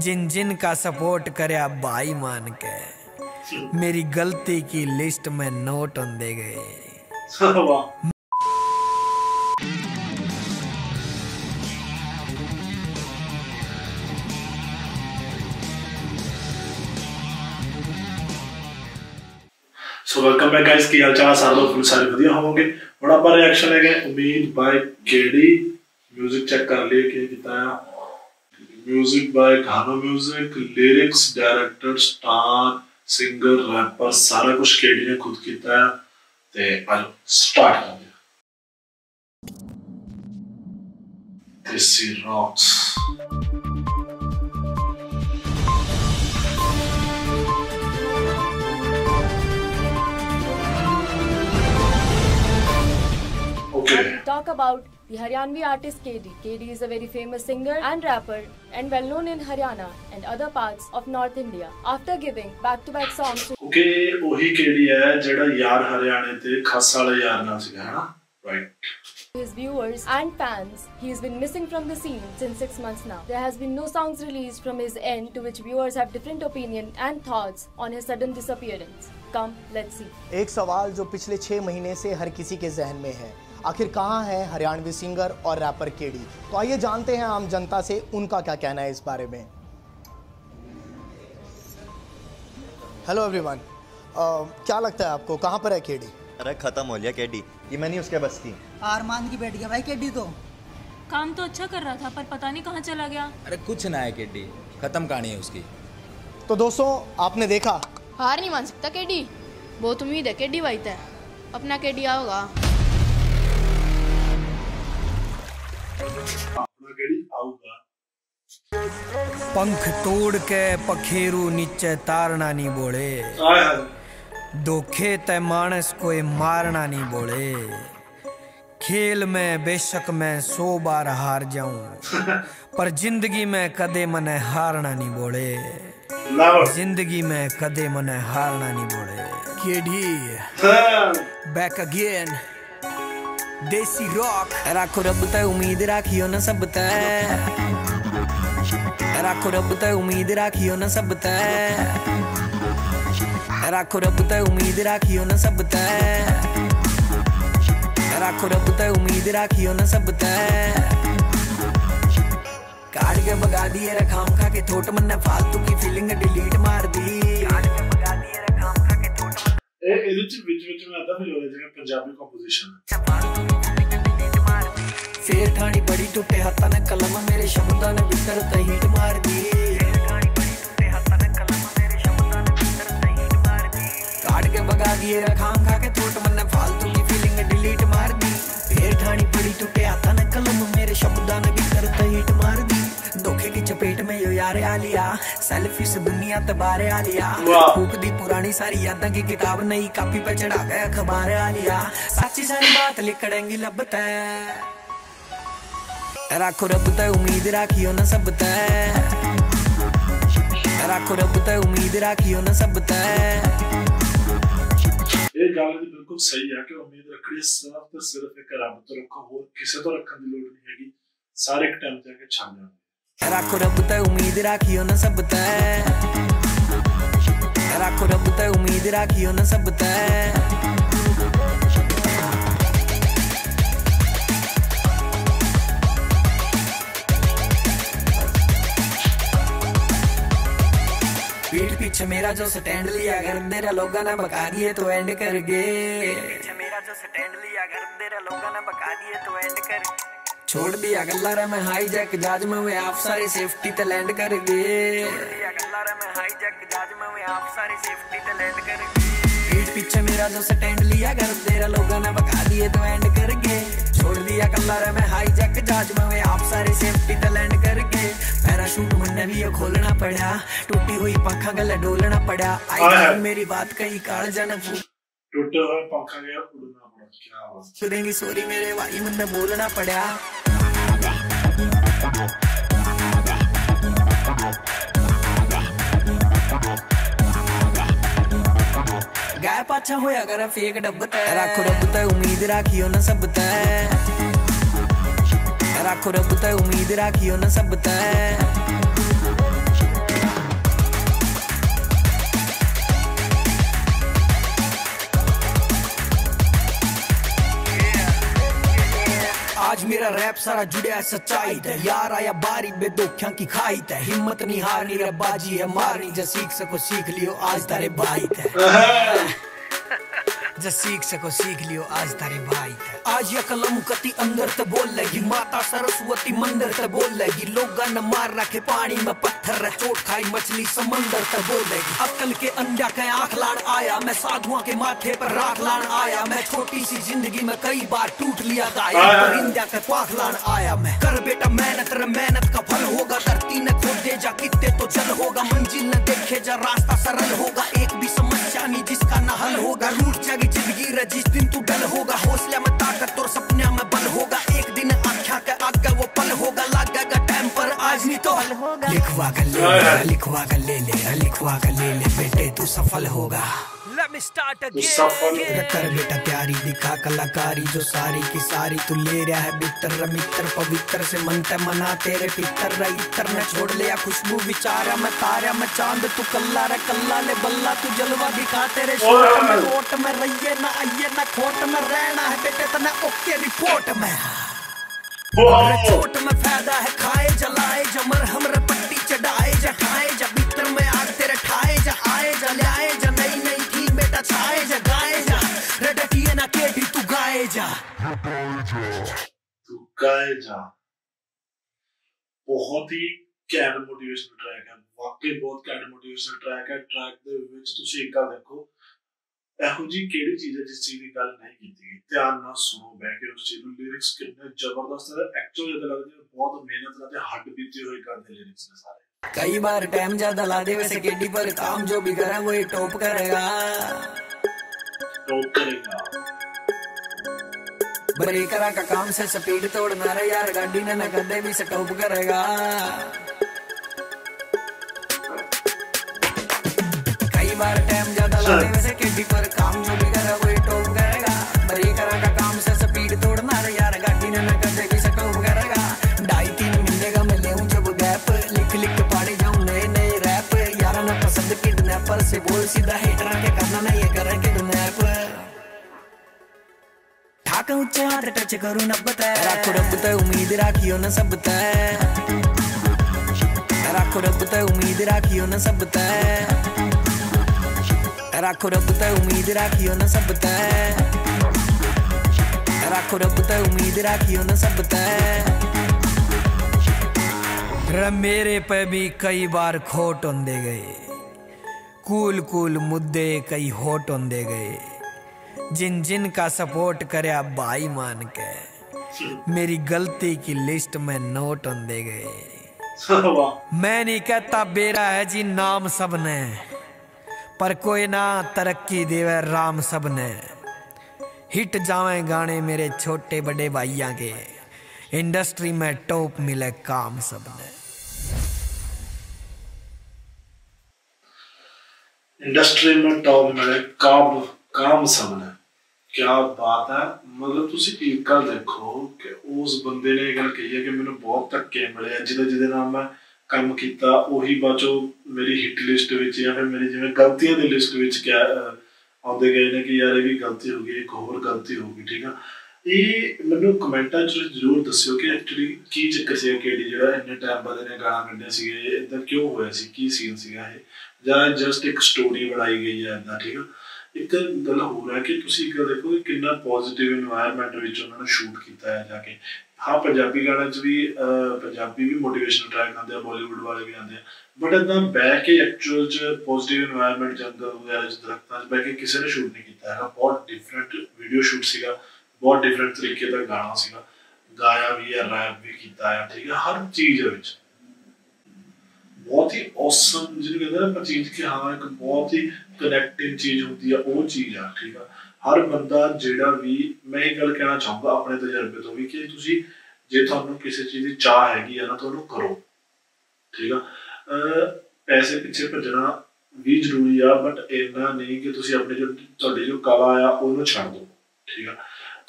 जिन जिन का सपोर्ट करे भाई मान के मेरी गलती की लिस्ट में नोट दे गए वाह ਸੋ ਵੈਲਕਮ ਬੈਕ ਗਾਇਸ ਕੀ ਹਾਲ ਚਾਲ ਸਾਰੇ ਲੋਕ ਫੁੱਲ ਸਾਰੇ ਵਧੀਆ ਹੋਵੋਗੇ ਹੁਣ ਆਪਾਂ ਰਿਐਕਸ਼ਨ ਹੈਗੇ ਉਮੀਦ ਬਾਈ ਕਿਹੜੀ 뮤직 ਚੈੱਕ ਕਰ ਲਈਏ ਕੀ ਕੀਤਾ म्यूज़िक बाय गाना music lyrics director star singer rapper सारा कुछ केडी ने खुद किया है। ते आज स्टार्ट कर दिया। This is rocks Okay. Talk about the Haryanvi artist KD. KD is a very famous singer and rapper and well known in Haryana and other parts of North India. After giving back-to-back songs to ਕਿਉਂਕਿ ਉਹੀ ਕਿਹੜੀ ਹੈ ਜਿਹੜਾ ਯਾਰ ਹਰਿਆਣੇ ਤੇ ਖਾਸ ਵਾਲੇ ਯਾਰ ਨਾਲ ਸੀਗਾ ਹਨਾ right his viewers and fans, he has been missing from the scene since six months now. There has been no songs released from his end to which viewers have different opinion and thoughts on his sudden disappearance. Come, let's see. एक सवाल जो पिछले छह महीने से हर किसी के जहन में है आखिर कहाँ है हरियाणवी सिंगर और रैपर केडी? तो आइए जानते हैं आम जनता से उनका क्या कहना है इस बारे में। हेलो एवरीवन क्या लगता है आपको कहाँ पर है केडी? अरे खत्म हो लिया केडी। ये मैं नहीं उसके बस की। हार मान की बैठ गया भाई केडी तो। काम तो अच्छा कर रहा था पर पता नहीं कहाँ चला गया। अरे कुछ ना है केडी। खत्म कहानी है उसकी। तो दोस्तों आपने देखा? हार नहीं मान सकता केडी। बहुत उम्मीद है केडी वाइट है अपना केडी आओगा। पंख तोड़ के पखेरु नीचे तारना नहीं बोले। धोखे ते मानस कोई मारना नहीं बोले। खेल में बेशक मैं सो बार हार जाऊँ पर ज़िंदगी में कदे मने हारना नहीं बोले। ज़िंदगी में कदे मने हारना नहीं बोले। केडी? हाँ। बैक अगेन देसी रॉक राखो रब ते उम्मीद राखियो न सब ते। राखो रब ते उम्मीद राखियो न सब ते। राखो रब ते उम्मीद राखियो न सब ते। राखो रब ते उम्मीद राखियो न सब ते। काट के भगा दिए रे खाम खा के थोट मन फालतू की फीलिंग डिलीट मार दी। थोट ਇਹ ਇਹਦੇ ਚ ਵਿੱਚ ਵਿੱਚ ਮੈਂ ਆਦਾ ਫੀਲ ਹੋ ਰਿਹਾ ਜਿਵੇਂ ਪੰਜਾਬੀ ਕੰਪੋਜੀਸ਼ਨ ਫੇਰ ਠਾਣੀ ਬੜੀ ਟੁੱਟੇ ਹੱਥਾਂ ਨੇ ਕਲਮ ਮੇਰੇ ਸ਼ਬਦਾਂ ਨੇ ਵਿਕਰ ਤੇ ਹੀਟ ਮਾਰਦੀ ਕਾਟ ਕੇ ਭਗਾ ਦਿਏ ਰਖਾਮ ਖਾ ਕੇ ਥੋਟ ਮੰਨੇ ਫਾਲਤੂ ਦੀ ਫੀਲਿੰਗ ਡਿਲੀਟ ਮਾਰਦੀ ਫੇਰ ਠਾਣੀ ਬੜੀ ਟੁੱਟੇ ਹੱਥਾਂ ਨੇ ਕਲਮ ਮੇਰੇ ਸ਼ਬਦਾਂ ਨੇ ਵਿਕਰ ਤੇ ਹੀਟ ਮਾਰਦੀ धोखे की चपेट में यो यार आ लिया सेल्फी से दुनिया तबारे आ लिया वाह। फूक दी पुरानी सारी यादां की किताब नई कापी पे चढ़ा गया अखबार आ लिया सच्ची सारी बात लिखड़ेंगी लबता राखो रब ते उम्मीद राखियो न सब ते राखो रब ते उम्मीद राखियो न सब ते ਇਹ ਗੱਲ ਦੀ ਬਿਲਕੁਲ ਸਹੀ ਹੈ ਕਿ ਉਮੀਦ ਰੱਖਣੀ ਸਿਰਫ ਤੇ ਸਿਰਫ ਇੱਕ ਰੱਬ ਤੋਂ ਰੱਖੋ ਹੋਰ ਕਿਸੇ ਤੋਂ ਰੱਖਣ ਦੀ ਲੋੜ ਨਹੀਂ ਹੈਗੀ ਸਾਰੇ ਇੱਕ ਟਾਈਮ ਜਾ ਕੇ ਛੱਡ ਜਾਣਗੇ राखो रब ते उम्मीद राखियो न सब ते राखो रब ते उम्मीद राखियो न सब ते पीठ पीछे मेरा जो स्टैंड लिया अगर तेरा लोगा ने बका दिए तो एंड कर गए मेरा जो स्टैंड लिया अगर तेरा लोगा ने बका दिए तो एंड कर छोड़ दिया गल्ला रे मैं हाई जैक जाज में वे आप सारे सेफ्टी ते लैंड कर गए पीछे मेरा जो स्टैंड लिया घर तेरा लोगों ने बका दिए तो एंड कर गए छोड़ दिया गल्ला रे मैं हाई जैक जाज में वे आप सारे सेफ्टी ते लैंड कर गए पैराशूट मंडलिया खोलना पड़ा टूटी हुई पंखा गला डोलना पड़ा। आई हाँ। मेरी बात कही काल जनक टूटा हुआ पंखा गया सुनेंगी सॉरी मेरे भाई मुझे बोलना पड़ा। गाय पाछा होया कर, फेक डब तै रब उम्मीद राखियो ना सब तक राखो रब उम्मीद राखियो ना सब तै रैप सारा जुड़िया है सच्चाई है यार, आया बारी बेदोख्या की खाई ते हिम्मत नहीं हारनी बाजी है मारनी। जब सीख सको, सीख लियो, आज तारे भाई ते जो सीख सको सीख लियो आज तारे भाई थे आज ये कलम कति अंदर ते बोल लगी माता सरस्वती मंदिर ते बोल लगी लोगा न मार रखे पानी में पत्थर रे चोट खाई मछली समंदर ते बोल लगी। अक्ल के अंडा के आँख लाड़ आया मैं साधुआ के माथे पर राख लाड़ आया मैं छोटी सी ज़िंदगी में कई बार टूट लिया गाया परिंदा के पाख लाड़ आया मैं। कर बेटा मेहनत रे मेहनत का फल होगा धरती ने खोदे जा कितने तो जल होगा मंजिल न देखे जा रास्ता सरल होगा एक भी समस्या नहीं जिसका न हल होगा रूठ जाएगी ज़िंदगी रे जिस दिन तू डल होगा। हौसले में ताकत और सपने में बल होगा। एक दिन आख्या के आगे वो पल होगा। लागेगा टाइम पर आज नहीं तो लिखवा कर ले ले लिखवा कर ले ले लिखवा कर ले ले बेटे तू सफल होगा। तू सफल कर बेटा प्यारी दिखा कलाकारी जो सारी की सारी तू ले रहा है बितर मित्र पवित्र से मन ते मना तेरे पितर रे इतर न छोड़ लिया खुशबू विचारा मैं तारा मैं चाँद तू कल्ला रे कल्ला ले बल्ला तू जलवा दिखा तेरे शोट में रोट में रहिए ना आइए ना खोट में रहना है बेटे तना ओके रिपोर्ट में। चोट में फ़ायदा है खाए जलाए जमर हमरे पट्टी चढ़ाए जा खाए जा भीतर में आग तेरे ठाए जा आए जा थी बेटा छाए जा गाए जा रे डटिए ना केटी तू गाए जा तू गाए जा ਬਹੁਤ ਹੀ ਕੈਂਡ ਮੋਟੀਵੇਸ਼ਨਲ ਟਰੈਕ ਹੈ ਵਾਕਈ ਬਹੁਤ ਕੈਂਡ ਮੋਟੀਵੇਸ਼ਨਲ ਟਰੈਕ ਹੈ ਟਰੈਕ ਦੇ ਵਿੱਚ ਤੁਸੀਂ ਇੱਕ ਗੱਲ ਦੇਖੋ ਇਹੋ ਜੀ ਕਿਹੜੀ ਚੀਜ਼ ਹੈ ਜਿਸ ਚੀਜ਼ ਦੀ ਗੱਲ ਨਹੀਂ ਕੀਤੀ ਗਈ ਧਿਆਨ ਨਾਲ ਸੁਣੋ ਬਹਿ ਕੇ ਉਸ ਚੀਜ਼ ਨੂੰ ਲਿਰਿਕਸ ਕਿੰਨੇ ਜ਼ਬਰਦਸਤ ਹੈ ਐਕਚੁਅਲੀ ਇਦਾਂ ਲੱਗਦਾ ਜਿਵੇਂ ਬਹੁਤ ਮਿਹਨਤ ਨਾਲ ਤੇ ਹੱਡ ਬੀਤੇ ਹੋਏ ਕਰਦੇ ਲਿਰਿਕਸ ਨੇ ਸਾਰੇ कई बार टाइम ज़्यादा ला दे वैसे केडी पर काम जो भी करे वो ये टॉप करेगा। टॉप करेगा। ब्रेकरा का काम से स्पीड तोड़ना रे यार गाड़ी ने ना गड्ढे भी से टॉप करेगा। कई बार टाइम ज़्यादा ला दे वैसे केडी पर काम जो भी सीधा हेटर के करना नहीं ये करे किडनैप ठाक ऊँचे हाथ टच करूँ नब तय रखो रब तय उम्मीद राखियो न सब तय रखो रब तय उम्मीद राखियो न सब तय रखो रब तय उम्मीद राखियो न सब तय रखो रब तय उम्मीद राखियो न सब तय मेरे पे भी कई बार खोट होंदे गए। कूल कूल मुद्दे कई होट होंदे गए। जिन जिन का सपोर्ट करे भाई मान के, मेरी गलती की लिस्ट में नोट होंदे गए। मैं नहीं कहता बेरा है जी नाम सबने पर कोई ना तरक्की देवे राम सबने हिट जावे गाने मेरे छोटे बड़े भाइया के, इंडस्ट्री में टॉप मिले काम सबने ਇੰਡਸਟਰੀ ਮੇ ਟੌਪ ਮਿਲੇ ਕਾਬ ਕਾਮ ਸਾਹਮਣੇ। ਕੀ ਬਾਤ ਹੈ। ਮਤਲਬ ਤੁਸੀਂ ਇੱਕ ਗੱਲ ਦੇਖੋ ਕਿ ਉਸ ਬੰਦੇ ਨੇ ਇਹ ਗੱਲ ਕਹੀ ਹੈ ਕਿ ਮੈਨੂੰ ਬਹੁਤ ਧੱਕੇ ਮਿਲੇ ਜਿਹਦੇ ਜਿਹਦੇ ਨਾਲ ਮੈਂ ਕੰਮ ਕੀਤਾ, ਉਹੀ ਬਾਚੋ ਮੇਰੀ ਹਿੱਟ ਲਿਸਟ ਵਿੱਚ ਜਾਂ ਫਿਰ ਮੇਰੀ ਜਿਵੇਂ ਗਲਤੀਆਂ ਦੀ ਲਿਸਟ ਵਿੱਚ ਕਿਆ ਆਉਂਦੇ ਗਏ ਨੇ ਕਿ ਯਾਰ ਇਹ ਵੀ ਗਲਤੀ ਹੋ ਗਈ, ਇੱਕ ਹੋਰ ਗਲਤੀ ਹੋ ਗਈ, ਠੀਕ ਆ? ਇਹ ਮੈਨੂੰ ਕਮੈਂਟਾਂ 'ਚ ਜ਼ਰੂਰ ਦੱਸਿਓ ਕਿ ਐਕਚੁਅਲੀ ਕੀ ਚੱਕਰ ਸੀ ਕੇਡੀ ਜਿਹੜਾ ਇੰਨੇ ਟਾਈਮ ਬਾਅਦ ਇਹਨੇ ਗਾਣਾ ਕੱਢਿਆ ਸੀ ਇਹ ਇਦਾਂ ਕਿਉਂ ਹੋਇਆ ਸੀ, ਕੀ ਸੀਨ ਸੀਗਾ ਇਹ? ਜਾਂ ਜਸਟ ਇੱਕ ਸਟੋਰੀ ਬਣਾਈ ਗਈ ਹੈ ਇਦਾਂ ਠੀਕ ਆ? ਇੱਕ ਗੱਲ ਹੋਰ ਹੈ ਕਿ ਤੁਸੀਂ ਇੱਕ ਦੇਖੋ ਕਿੰਨਾ ਪੋਜ਼ਿਟਿਵ এনवायरमेंट ਵਿੱਚ ਉਹਨਾਂ ਨੇ ਸ਼ੂਟ ਕੀਤਾ ਹੈ ਜਾ ਕੇ। ਹਾਂ, ਪੰਜਾਬੀ ਗਾਣਾ 'ਚ ਵੀ ਪੰਜਾਬੀ ਵੀ ਮੋਟੀਵੇਸ਼ਨਲ ਟਰੈਕ ਆਉਂਦੇ ਆ ਬਾਲੀਵੁੱਡ ਵਾਲੇ ਵੀ ਆਉਂਦੇ ਆ। ਬਟ ਇਦਾਂ ਬਹਿ ਕੇ ਐਕਚੁਅਲ 'ਚ ਪੋਜ਼ਿਟਿਵ এনवायरमेंट ਜੰਗਲ ਵਗੈਰਾ 'ਚ ਦਰਖਤਾਂ 'ਚ ਬਹਿ ਕੇ ਕਿਸੇ ਨੇ ਸ਼ੂਟ ਨਹੀਂ ਕੀਤਾ ਹੈਗਾ। ਬਹੁਤ ਡਿਫਰੈਂਟ ਵੀਡੀਓ ਸ਼ੂਟ ਸੀਗਾ। ਬਹੁਤ ਡਿਫਰੈਂਟ ਤਰੀਕੇ ਦਾ ਗਾਣਾ ਸੀਗਾ ਗਾਇਆ ਵੀ ਹੈ ਰੈਪ ਵੀ ਕੀਤਾ ਹੈ ਠੀਕ ਹੈ ਹਰ ਚੀਜ਼ ਦੇ ਵਿੱਚ ਬਹੁਤ ਹੀ ਔਸਮ ਜਿਹਨੂੰ ਕਹਿੰਦੇ ਨਾ ਆਪਾਂ ਚੀਜ਼ ਕਿ ਹਾਂ ਇੱਕ ਬਹੁਤ ਹੀ ਕਨੈਕਟਿੰਗ ਚੀਜ਼ ਹੁੰਦੀ ਆ ਉਹ ਚੀਜ਼ ਆ ਠੀਕ ਆ ਹਰ ਬੰਦਾ ਜਿਹੜਾ ਵੀ ਮੈਂ ਇਹ ਗੱਲ ਕਹਿਣਾ ਚਾਹੂੰਗਾ ਆਪਣੇ ਤਜਰਬੇ ਤੋਂ ਵੀ ਕਿ ਤੁਸੀਂ ਜੇ ਤੁਹਾਨੂੰ ਕਿਸੇ ਚੀਜ਼ ਦੀ ਚਾਹ ਹੈਗੀ ਆ ਨਾ ਤਾਂ ਉਹਨੂੰ ਕਰੋ ਠੀਕ ਆ ਅਹ ਪੈਸੇ ਪਿੱਛੇ ਭੱਜਣਾ ਵੀ ਜ਼ਰੂਰੀ ਆ ਬਟ ਇੰਨਾ ਨਹੀਂ ਕਿ ਤੁਸੀਂ ਆਪਣੇ ਜੋ ਤੁਹਾਡੀ ਜੋ ਕਲਾ ਆ ਉਹਨੂੰ ਛੱਡ ਦਿਓ ਠੀਕ ਆ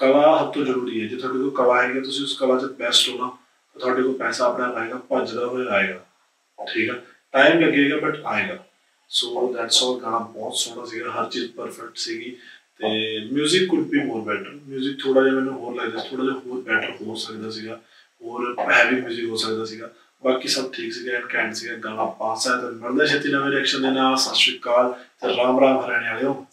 ਕਲਾ ਹੱਥ ਤੋਂ ਜ਼ਰੂਰੀ ਹੈ ਜੇ ਤੁਹਾਡੇ ਕੋਲ ਕਲਾ ਹੈਗੀ ਤੁਸੀਂ ਉਸ ਕਲਾ 'ਚ ਬੈਸਟ ਹੋ ਨਾ ਤਾਂ ਤੁਹਾਡੇ ਕੋਲ ਪੈਸਾ ਆਪਣਾ ਆਏਗਾ ਭੱਜਦਾ ਹੋਇਆ ਆਏਗਾ ਠੀਕ ਹੈ ਟਾਈਮ ਲੱਗੇਗਾ ਬਟ ਆਏਗਾ ਸੋ ਦੈਟਸ ਆਲ ਗਾਣਾ ਬਹੁਤ ਸੋਹਣਾ ਸੀਗਾ ਹਰ ਚੀਜ਼ ਪਰਫੈਕਟ ਸੀਗੀ ਤੇ 뮤직 ਕੁਡ ਬੀ ਮੋਰ ਬੈਟਰ 뮤직 ਥੋੜਾ ਜਿਹਾ ਮੈਨੂੰ ਹੋਰ ਲੱਗਦਾ ਥੋੜਾ ਜਿਹਾ ਹੋਰ ਬੈਟਰ ਹੋ ਸਕਦਾ ਸੀਗਾ ਹੋਰ ਹੈਵੀ 뮤직 ਹੋ ਸਕਦਾ ਸੀਗਾ ਬਾਕੀ ਸਭ ਠੀਕ ਸੀਗਾ ਐਂਡ ਕੈਂਡ ਸੀਗਾ ਗਾਣਾ ਪਾਸ ਹੈ ਤੇ ਮਿਲਦੇ ਛੇਤੀ ਨਵੇਂ ਰਿਐਕਸ਼ਨ ਦੇ ਨਾਲ ਸਤਿ ਸ਼੍ਰੀ ਅਕਾਲ ਤੇ ਰਾਮ ਰਾਮ ਹਰਿਆਣੇ ਵਾਲਿਓ